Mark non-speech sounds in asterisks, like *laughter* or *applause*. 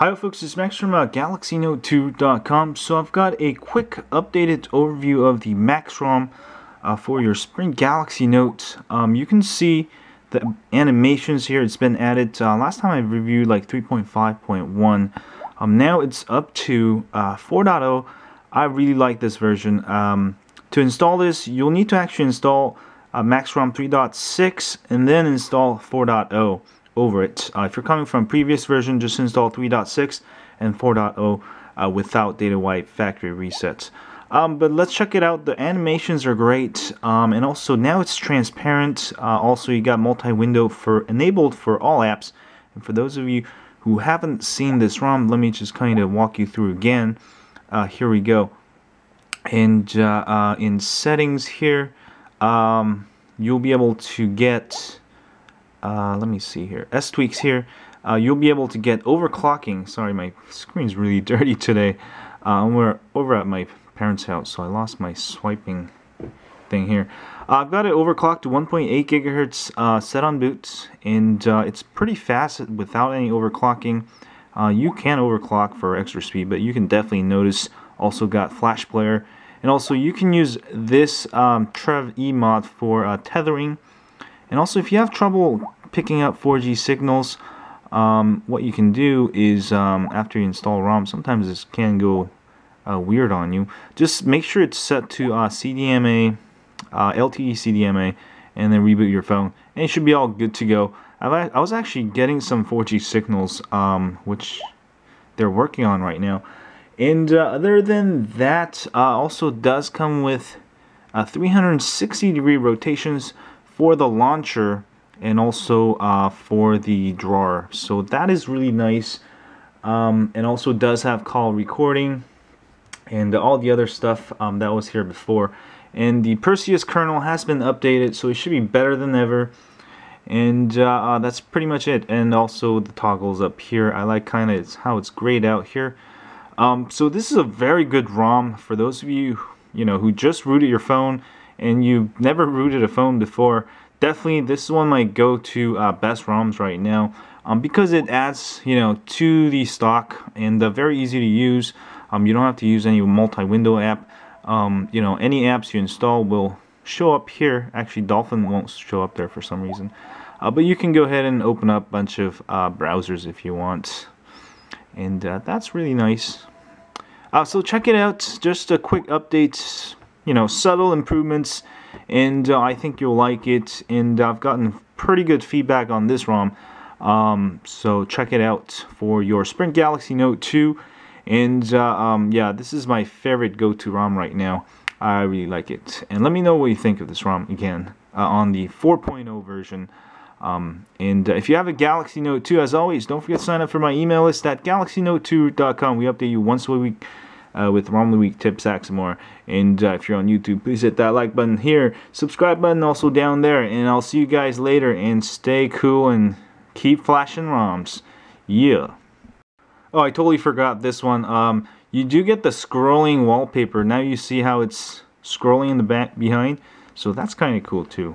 Hi folks, it's Max from uh, GalaxyNote2.com. So I've got a quick updated overview of the Macks ROM uh, for your Sprint Galaxy Note. Um, you can see the animations here. It's been added. Uh, last time I reviewed like 3.5.1. Um, now it's up to uh, 4.0. I really like this version. Um, to install this, you'll need to actually install uh, Macks ROM 3.6 and then install 4.0 over it. Uh, if you're coming from previous version, just install 3.6 and 4.0 uh, without data wipe factory resets. Um, but let's check it out. The animations are great, um, and also now it's transparent. Uh, also, you got multi-window for enabled for all apps. And for those of you who haven't seen this ROM, let me just kind of walk you through again. Uh, here we go. And uh, uh, in settings here, um, you'll be able to get uh, let me see here, STweaks here, uh, you'll be able to get overclocking. Sorry, my screen's really *laughs* dirty today. Uh, we're over at my parents' house, so I lost my swiping thing here. Uh, I've got it overclocked to 1.8 gigahertz uh, set on boot, and uh, it's pretty fast without any overclocking. Uh, you can overclock for extra speed, but you can definitely notice also got flash player. And also you can use this um, Trev E mod for uh, tethering and also, if you have trouble picking up 4G signals, um, what you can do is um, after you install ROM, sometimes this can go uh, weird on you. Just make sure it's set to uh, CDMA, uh, LTE CDMA, and then reboot your phone, and it should be all good to go. I've, I was actually getting some 4G signals, um, which they're working on right now. And uh, other than that, uh, also does come with uh, 360 degree rotations for the launcher and also uh, for the drawer. So that is really nice. Um, and also does have call recording and all the other stuff um, that was here before. And the Perseus kernel has been updated so it should be better than ever. And uh, uh, that's pretty much it. And also the toggles up here. I like kind of how it's grayed out here. Um, so this is a very good ROM for those of you you know who just rooted your phone and you've never rooted a phone before, definitely this is one my go-to uh, best ROMs right now um, because it adds, you know, to the stock and uh, very easy to use. Um, you don't have to use any multi-window app. Um, you know, any apps you install will show up here. Actually, Dolphin won't show up there for some reason. Uh, but you can go ahead and open up a bunch of uh, browsers if you want. And uh, that's really nice. Uh, so check it out. Just a quick update you know, subtle improvements, and uh, I think you'll like it. And I've gotten pretty good feedback on this ROM, um, so check it out for your Sprint Galaxy Note 2. And uh, um, yeah, this is my favorite go-to ROM right now. I really like it. And let me know what you think of this ROM again uh, on the 4.0 version. Um, and uh, if you have a Galaxy Note 2, as always, don't forget to sign up for my email list at galaxynote2.com. We update you once a week uh, with ROM Week tips, and. And uh, if you're on YouTube, please hit that like button here, subscribe button also down there, and I'll see you guys later. And stay cool and keep flashing ROMs. Yeah. Oh, I totally forgot this one. Um, you do get the scrolling wallpaper. Now you see how it's scrolling in the back behind. So that's kind of cool too.